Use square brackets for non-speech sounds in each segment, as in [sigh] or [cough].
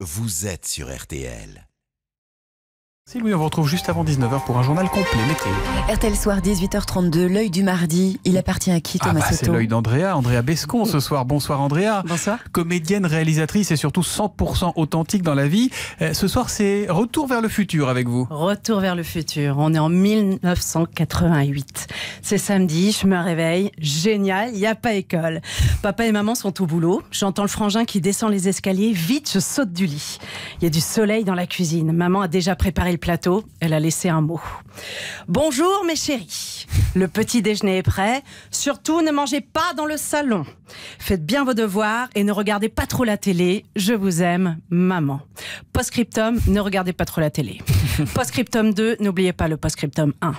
vous êtes sur RTL. C'est Louis, on vous retrouve juste avant 19h pour un journal complet météo. RTL Soir, 18h32, l'œil du mardi. Il appartient à qui, Ah Thomas bah, c'est l'œil d'Andrea, Andrea Bescon ce soir. Bonsoir Andrea. Bonsoir. Comédienne, réalisatrice et surtout 100% authentique dans la vie. Euh, Ce soir, c'est retour vers le futur avec vous. Retour vers le futur. On est en 1988. C'est samedi, je me réveille. Génial, il n'y a pas école. Papa et maman sont au boulot. J'entends le frangin qui descend les escaliers. Vite, je saute du lit. Il y a du soleil dans la cuisine. Maman a déjà préparé le plateau. Elle a laissé un mot. Bonjour mes chéris. Le petit déjeuner est prêt. Surtout, ne mangez pas dans le salon. Faites bien vos devoirs et ne regardez pas trop la télé. Je vous aime, maman. Postscriptum, ne regardez pas trop la télé. [laughs] Postscriptum 2, n'oubliez pas le postscriptum 1.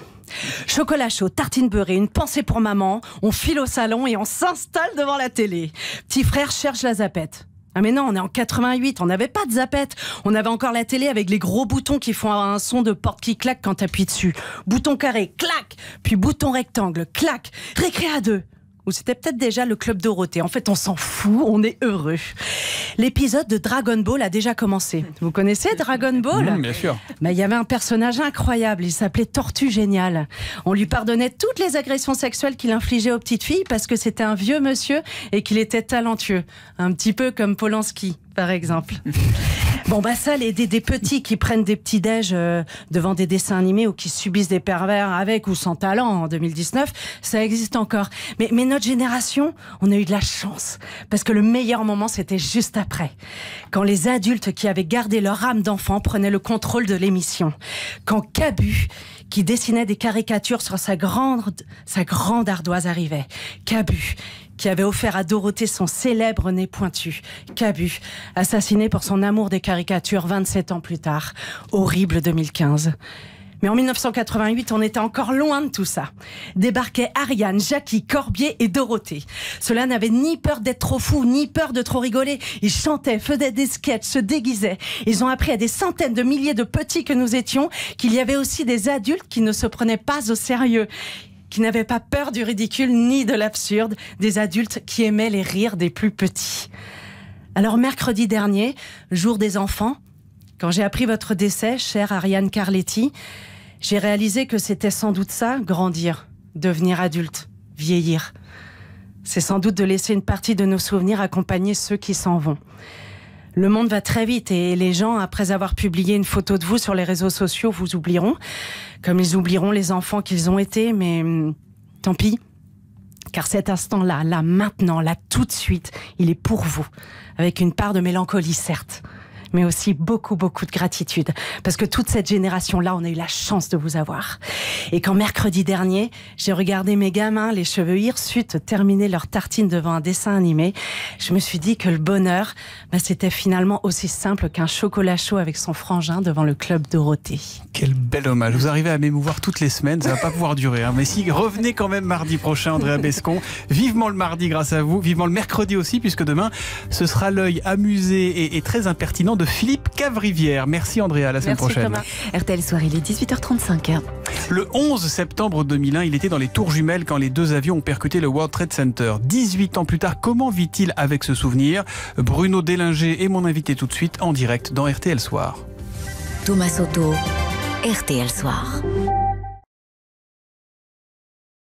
Chocolat chaud, tartine beurrée, une pensée pour maman. On file au salon et on s'installe devant la télé. Petit frère cherche la zapette. Ah mais non, on est en 88, on n'avait pas de zapette. On avait encore la télé avec les gros boutons qui font un son de porte qui claque quand t'appuies dessus. Bouton carré, clac Puis bouton rectangle, clac Récré à deux ou c'était peut-être déjà le club Dorothée. En fait, on s'en fout, on est heureux. L'épisode de Dragon Ball a déjà commencé. Vous connaissez Dragon Ball Mmh, bien sûr. mais il y avait un personnage incroyable, il s'appelait Tortue Génial. On lui pardonnait toutes les agressions sexuelles qu'il infligeait aux petites filles parce que c'était un vieux monsieur et qu'il était talentueux. Un petit peu comme Polanski, par exemple. [laughs] Bon, bah ça, les, des, des petits qui prennent des petits déj euh, devant des dessins animés ou qui subissent des pervers avec ou sans talent en 2019, ça existe encore. Mais, mais notre génération, on a eu de la chance. Parce que le meilleur moment, c'était juste après. Quand les adultes qui avaient gardé leur âme d'enfant prenaient le contrôle de l'émission. Quand Cabu, qui dessinait des caricatures sur sa grande, sa grande ardoise arrivait. Cabu, qui avait offert à Dorothée son célèbre nez pointu. Cabu, assassiné pour son amour des caricatures 27 ans plus tard. Horrible 2015. Mais en 1988, on était encore loin de tout ça. Débarquaient Ariane, Jackie, Corbier et Dorothée. Cela n'avait ni peur d'être trop fou, ni peur de trop rigoler. Ils chantaient, faisaient des sketchs, se déguisaient. Ils ont appris à des centaines de milliers de petits que nous étions qu'il y avait aussi des adultes qui ne se prenaient pas au sérieux qui n'avaient pas peur du ridicule ni de l'absurde, des adultes qui aimaient les rires des plus petits. Alors mercredi dernier, jour des enfants, quand j'ai appris votre décès, chère Ariane Carletti, j'ai réalisé que c'était sans doute ça, grandir, devenir adulte, vieillir. C'est sans doute de laisser une partie de nos souvenirs accompagner ceux qui s'en vont. Le monde va très vite et les gens, après avoir publié une photo de vous sur les réseaux sociaux, vous oublieront, comme ils oublieront les enfants qu'ils ont été, mais hum, tant pis. Car cet instant-là, là, maintenant, là, tout de suite, il est pour vous, avec une part de mélancolie, certes, mais aussi beaucoup, beaucoup de gratitude. Parce que toute cette génération-là, on a eu la chance de vous avoir. Et quand mercredi dernier, j'ai regardé mes gamins, les cheveux hirsutes, terminer leur tartine devant un dessin animé, je me suis dit que le bonheur, bah, c'était finalement aussi simple qu'un chocolat chaud avec son frangin devant le club Dorothée. Quel bel hommage. Vous arrivez à m'émouvoir toutes les semaines, ça va pas pouvoir durer. hein. Mais si, revenez quand même mardi prochain, Andrea Bescon. Vivement le mardi grâce à vous, vivement le mercredi aussi, puisque demain, ce sera l'œil amusé et, et très impertinent de Philippe Cavrivière. Merci Andrea, à la semaine Merci prochaine. Thomas. RTL Soir, il est 18h35. hein. Le 11 septembre 2001, il était dans les tours jumelles quand les deux avions ont percuté le World Trade Center. 18 ans plus tard, comment vit-il avec ce souvenir? Bruno Délinger est mon invité tout de suite en direct dans RTL Soir. Thomas Soto, RTL Soir.